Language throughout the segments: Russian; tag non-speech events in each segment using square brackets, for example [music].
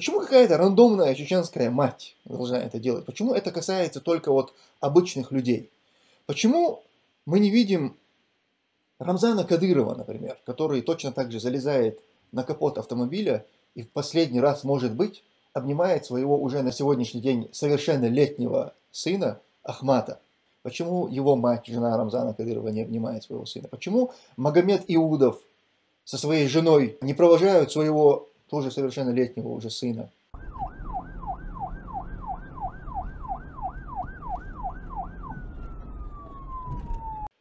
Почему какая-то рандомная чеченская мать должна это делать? Почему это касается только вот обычных людей? Почему мы не видим Рамзана Кадырова, например, который точно так же залезает на капот автомобиля и в последний раз, может быть, обнимает своего уже на сегодняшний день совершеннолетнего сына Ахмата? Почему его мать, жена Рамзана Кадырова, не обнимает своего сына? Почему Магомед Иудов со своей женой не провожают своего тоже совершеннолетнего уже сына?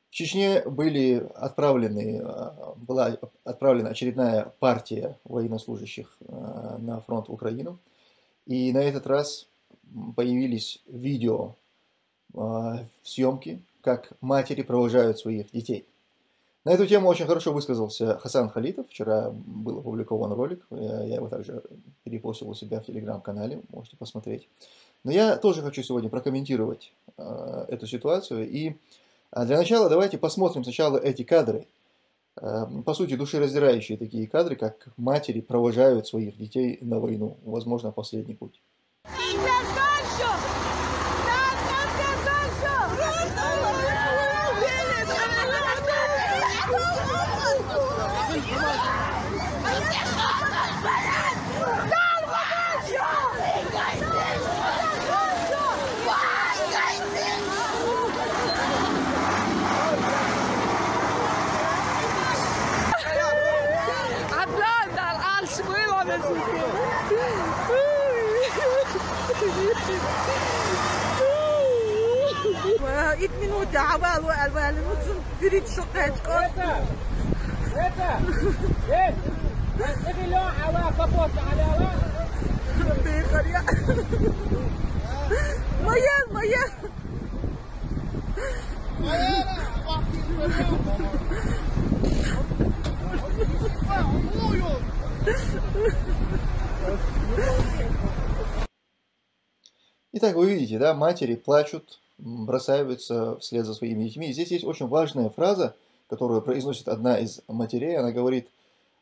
В Чечне были отправлены, была отправлена очередная партия военнослужащих э, на фронт в Украину. И на этот раз появились видео а, съемки, как матери провожают своих детей. На эту тему очень хорошо высказался Хасан Халитов. Вчера был опубликован ролик, я его также перепостил у себя в телеграм-канале, можете посмотреть. Но я тоже хочу сегодня прокомментировать э, эту ситуацию. И а, для начала давайте посмотрим сначала эти кадры. Э, по сути, душераздирающие такие кадры, как матери провожают своих детей на войну, возможно, последний путь. it minute عوال وقال وقال نوتسم تريد شقات كون Eta! Yes! Evi lo ala kapot ala ala. Bekar ya. Mayer, mayer. Mayer. Oh, yo. Итак, вы видите, да, матери плачут, бросаются вслед за своими детьми. Здесь есть очень важная фраза, которую произносит одна из матерей. Она говорит,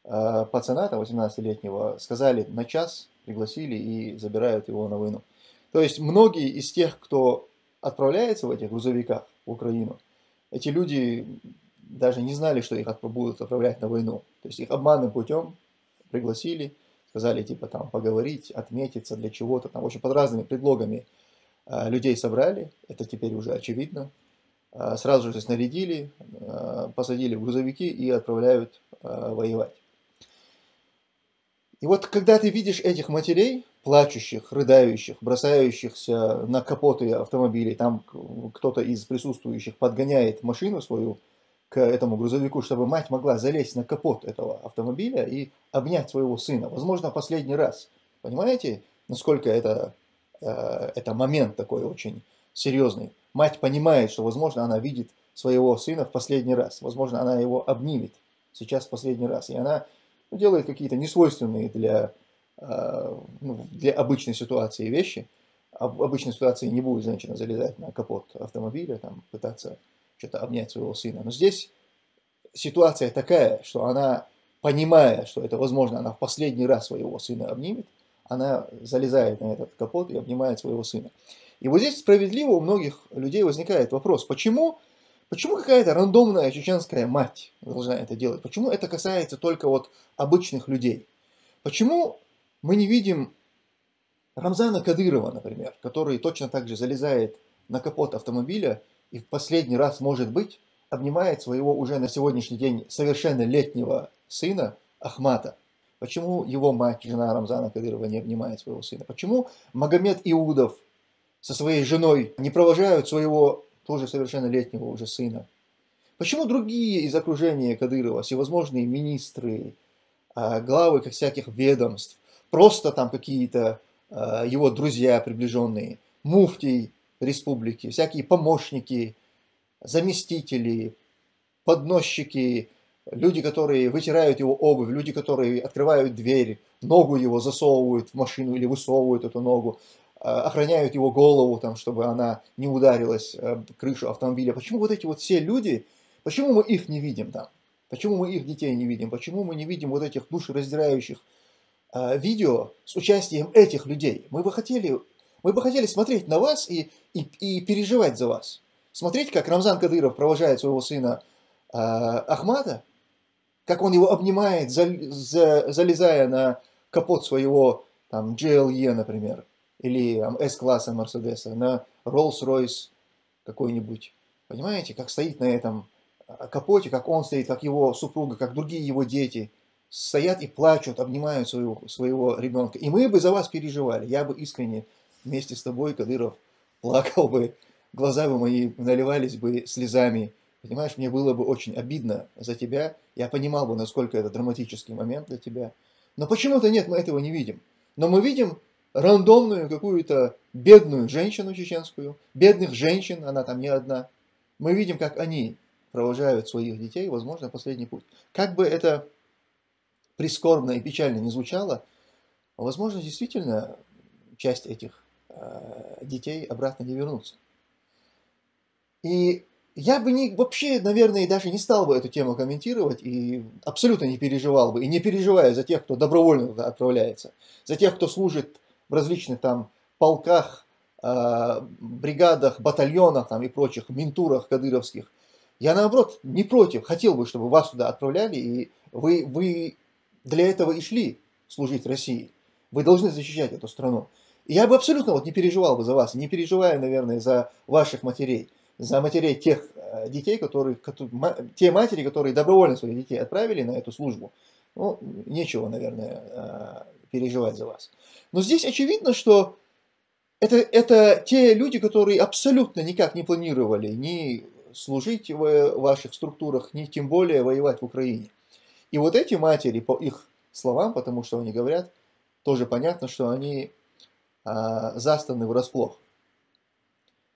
«Э, пацана, там, 18-летнего, сказали на час, пригласили и забирают его на войну. То есть многие из тех, кто отправляется в этих грузовиках в Украину, эти люди даже не знали, что их будут отправлять на войну. То есть их обманным путем пригласили, сказали типа там поговорить, отметиться для чего-то, там, в общем, под разными предлогами а, людей собрали, это теперь уже очевидно, а, сразу же снарядили, а, посадили в грузовики и отправляют воевать. И вот когда ты видишь этих матерей, плачущих, рыдающих, бросающихся на капоты автомобилей, там кто-то из присутствующих подгоняет машину свою к этому грузовику, чтобы мать могла залезть на капот этого автомобиля и обнять своего сына. Возможно, последний раз. Понимаете, насколько это, э, это момент такой очень серьезный. Мать понимает, что, возможно, она видит своего сына в последний раз. Возможно, она его обнимет сейчас в последний раз. И она делает какие-то несвойственные для, э, ну, для обычной ситуации вещи. В обычной ситуации не будет женщина залезать на капот автомобиля, там, пытаться что-то обнять своего сына. Но здесь ситуация такая, что она, понимая, что это возможно, она в последний раз своего сына обнимет, она залезает на этот капот и обнимает своего сына. И вот здесь справедливо у многих людей возникает вопрос, почему, почему какая-то рандомная чеченская мать должна это делать? Почему это касается только вот обычных людей? Почему мы не видим Рамзана Кадырова, например, который точно так же залезает на капот автомобиля и в последний раз, может быть, обнимает своего уже на сегодняшний день совершеннолетнего сына Ахмата. Почему его мать, жена Рамзана Кадырова, не обнимает своего сына? Почему Магомед Иудов со своей женой не провожают своего тоже совершеннолетнего уже сына? Почему другие из окружения Кадырова, всевозможные министры, а, главы как всяких ведомств, просто там какие-то а, его друзья приближенные, муфтий республики, всякие помощники, заместители, подносчики, люди, которые вытирают его обувь, люди, которые открывают дверь, ногу его засовывают в машину или высовывают эту ногу, а, охраняют его голову, там, чтобы она не ударилась крышу автомобиля. Почему вот эти вот все люди, почему мы их не видим там? Почему мы их детей не видим? Почему мы не видим вот этих душераздирающих а, видео с участием этих людей. Мы бы хотели, мы бы хотели смотреть на вас и, и, и переживать за вас. Смотреть, как Рамзан Кадыров провожает своего сына э, Ахмада, как он его обнимает, за, за, залезая на капот своего там, GLE, например, или S-класса Мерседеса, на Rolls-Royce какой-нибудь. Понимаете, как стоит на этом а, капоте, как он стоит, как его супруга, как другие его дети стоят и плачут, обнимают своего, своего ребенка. И мы бы за вас переживали. Я бы искренне вместе с тобой, Кадыров, плакал бы, глаза бы мои наливались бы слезами. Понимаешь, мне было бы очень обидно за тебя. Я понимал бы, насколько это драматический момент для тебя. Но почему-то нет, мы этого не видим. Но мы видим рандомную какую-то бедную женщину чеченскую, бедных женщин, она там не одна. Мы видим, как они провожают своих детей, возможно, последний путь. Как бы это прискорбно и печально не звучало, возможно, действительно часть этих детей обратно не вернутся. И я бы не, вообще, наверное, даже не стал бы эту тему комментировать и абсолютно не переживал бы, и не переживаю за тех, кто добровольно туда отправляется, за тех, кто служит в различных там полках, э, бригадах, батальонах там и прочих, ментурах кадыровских. Я наоборот не против, хотел бы, чтобы вас туда отправляли, и вы, вы для этого и шли служить России. Вы должны защищать эту страну. Я бы абсолютно вот не переживал бы за вас, не переживаю, наверное, за ваших матерей, за матерей тех э, детей, которые, те матери, которые добровольно своих детей отправили на эту службу. Ну, нечего, наверное, э, переживать за вас. Но здесь очевидно, что это, это те люди, которые абсолютно никак не планировали ни служить в ваших структурах, ни тем более воевать в Украине. И вот эти матери, по их словам, потому что они говорят, тоже понятно, что они застаны врасплох.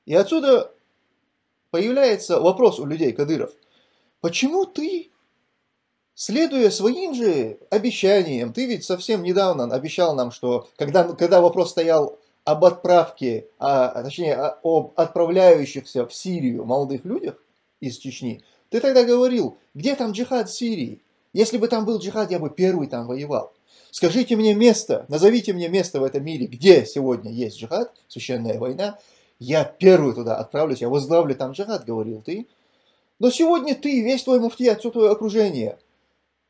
И отсюда появляется вопрос у людей, Кадыров, почему ты, следуя своим же обещаниям, ты ведь совсем недавно обещал нам, что когда, когда вопрос стоял об отправке, а, точнее об отправляющихся в Сирию молодых людях из Чечни, ты тогда говорил, где там джихад в Сирии? Если бы там был джихад, я бы первый там воевал. Скажите мне место, назовите мне место в этом мире, где сегодня есть джихад, священная война. Я первый туда отправлюсь, я возглавлю там джихад, говорил ты. Но сегодня ты, весь твой муфтий, все твое окружение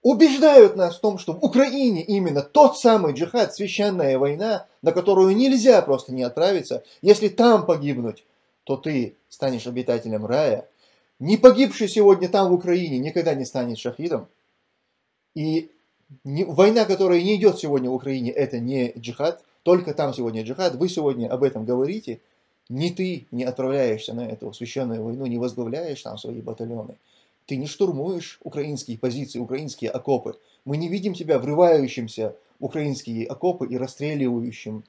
убеждают нас в том, что в Украине именно тот самый джихад, священная война, на которую нельзя просто не отправиться. Если там погибнуть, то ты станешь обитателем рая. Не погибший сегодня там в Украине никогда не станет шахидом. И не, война, которая не идет сегодня в Украине, это не джихад, только там сегодня джихад. Вы сегодня об этом говорите. Ни ты не отправляешься на эту священную войну, не возглавляешь там свои батальоны. Ты не штурмуешь украинские позиции, украинские окопы. Мы не видим тебя врывающимся в украинские окопы и расстреливающим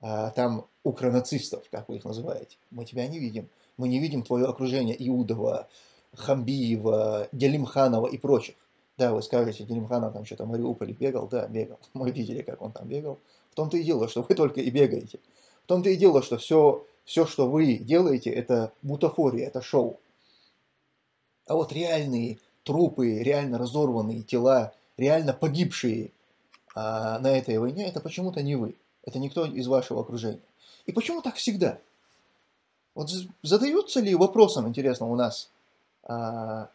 а, там укронацистов, как вы их называете. Мы тебя не видим. Мы не видим твое окружение Иудова, Хамбиева, Делимханова и прочих. Да, вы скажете, Делимханов там что-то в Мариуполе бегал, да, бегал. [laughs] Мы видели, как он там бегал. В том-то и дело, что вы только и бегаете. В том-то и дело, что все, все, что вы делаете, это бутафория, это шоу. А вот реальные трупы, реально разорванные тела, реально погибшие а, на этой войне, это почему-то не вы. Это никто из вашего окружения. И почему так всегда? Вот задаются ли вопросом, интересно, у нас а,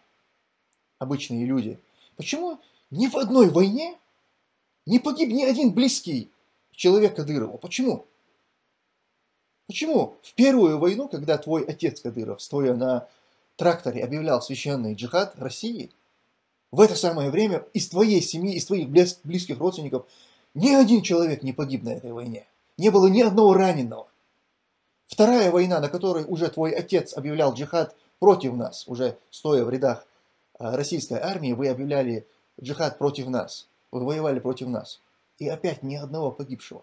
обычные люди – Почему ни в одной войне не погиб ни один близкий человек Кадырова? Почему? Почему в первую войну, когда твой отец Кадыров, стоя на тракторе, объявлял священный джихад России, в это самое время из твоей семьи, из твоих близких родственников ни один человек не погиб на этой войне. Не было ни одного раненого. Вторая война, на которой уже твой отец объявлял джихад против нас, уже стоя в рядах российской армии вы объявляли джихад против нас. Вы воевали против нас. И опять ни одного погибшего.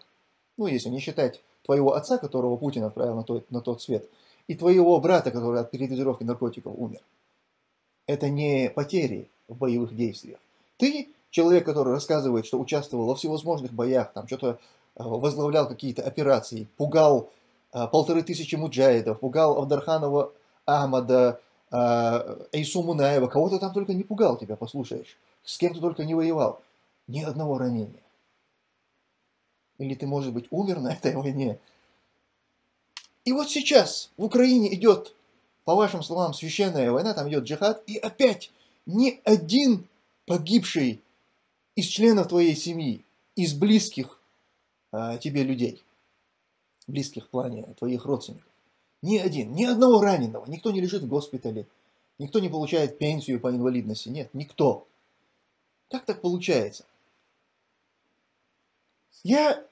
Ну, если не считать твоего отца, которого Путин отправил на тот, на тот свет, и твоего брата, который от передозировки наркотиков умер. Это не потери в боевых действиях. Ты человек, который рассказывает, что участвовал во всевозможных боях, там что-то а, возглавлял какие-то операции, пугал а, полторы тысячи муджаидов, пугал Авдарханова Ахмада, Эйсу Мунаева, кого то там только не пугал тебя, послушаешь. С кем ты только не воевал. Ни одного ранения. или ты, может быть, умер на этой войне. И вот сейчас в Украине идет, по вашим словам, священная война, там идет джихад, и опять ни один погибший из членов твоей семьи, из близких а, тебе людей, близких в плане твоих родственников, ни один, ни одного раненого, никто не лежит в госпитале, никто не получает пенсию по инвалидности, нет, никто. Как так получается? Я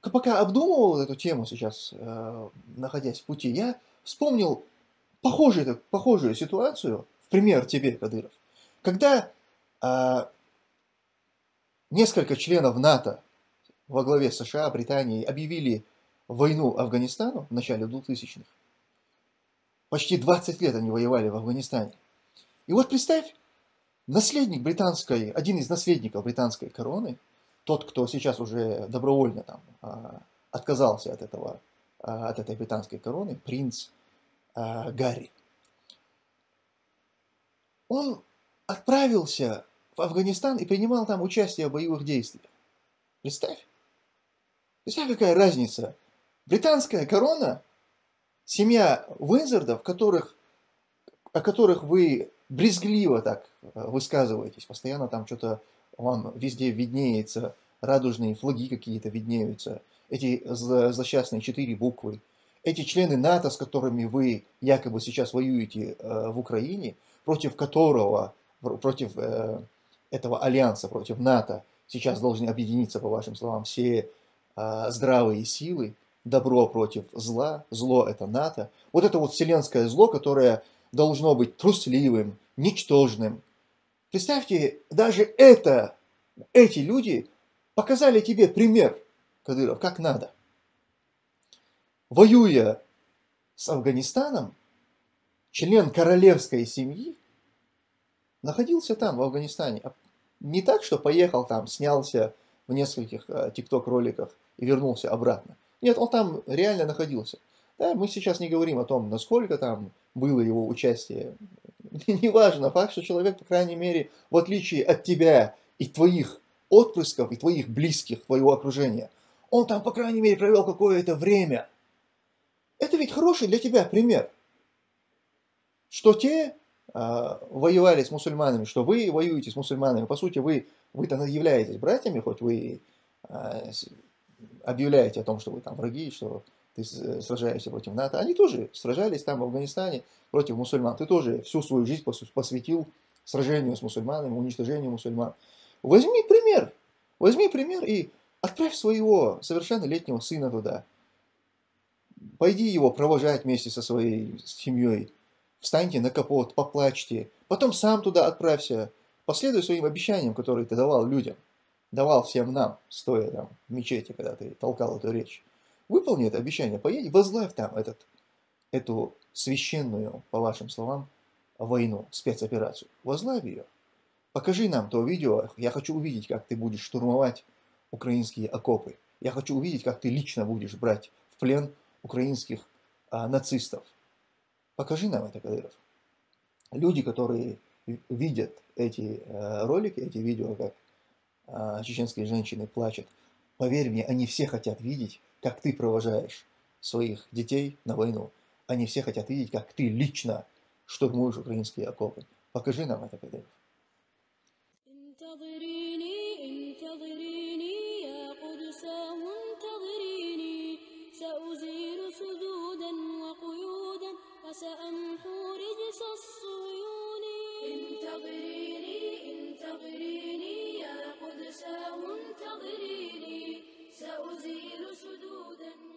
пока обдумывал эту тему сейчас, э, находясь в пути, я вспомнил похожую, похожую ситуацию, в пример тебе, Кадыров, когда э, несколько членов НАТО во главе США, Британии объявили войну Афганистану в начале 2000-х. Почти 20 лет они воевали в Афганистане. И вот представь, наследник британской, один из наследников британской короны, тот, кто сейчас уже добровольно там а, отказался от этого, а, от этой британской короны, принц а, Гарри, он отправился в Афганистан и принимал там участие в боевых действиях. Представь. Представь, какая разница. Британская корона, семья Уинзардов, которых, о которых вы брезгливо так высказываетесь, постоянно там что-то вам везде виднеется, радужные флаги какие-то виднеются, эти злосчастные четыре буквы, эти члены НАТО, с которыми вы якобы сейчас воюете э, в Украине, против которого, против э, этого альянса, против НАТО, сейчас должны объединиться, по вашим словам, все э, здравые силы, добро против зла, зло это НАТО, вот это вот вселенское зло, которое должно быть трусливым, ничтожным, Представьте, даже это, эти люди показали тебе пример, Кадыров, как надо. Воюя с Афганистаном, член королевской семьи находился там, в Афганистане. А не так, что поехал там, снялся в нескольких э, тикток-роликах и вернулся обратно. Нет, он там реально находился. Да, мы сейчас не говорим о том, насколько там было его участие [laughs] неважно, факт, что человек, по крайней мере, в отличие от тебя и твоих отпрысков, и твоих близких, твоего окружения, он там, по крайней мере, провел какое-то время. Это ведь хороший для тебя пример. Что те э, воевали с мусульманами, что вы воюете с мусульманами. По сути, вы, вы-то являетесь братьями, хоть вы э, объявляете о том, что вы там враги, что ты э, сражаешься против НАТО. Они тоже сражались там в Афганистане против мусульман. Ты тоже всю свою жизнь посвятил сражению с мусульманами, уничтожению мусульман. Возьми пример, возьми пример и отправь своего совершеннолетнего сына туда. Пойди его провожать вместе со своей семьей. Встаньте на капот, поплачьте. Потом сам туда отправься. Последуй своим обещаниям, которые ты давал людям. Давал всем нам, стоя там в мечети, когда ты толкал эту речь. Выполни это обещание, поедь, возглавь там этот, эту священную, по вашим словам, войну, спецоперацию. Возглавь ее. Покажи нам то видео. Я хочу увидеть, как ты будешь штурмовать украинские окопы. Я хочу увидеть, как ты лично будешь брать в плен украинских а, нацистов. Покажи нам это, Кадыров. Люди, которые видят эти а, ролики, эти видео, как чеченские женщины плачут, поверь мне, они все хотят видеть, как ты провожаешь своих детей на войну. Они все хотят видеть, как ты лично штурмуешь украинские окопы. Покажи нам это, Кадыров. سأمحو رجس الصيون انتظريني انتظريني يا عسى سأزيل سدودا.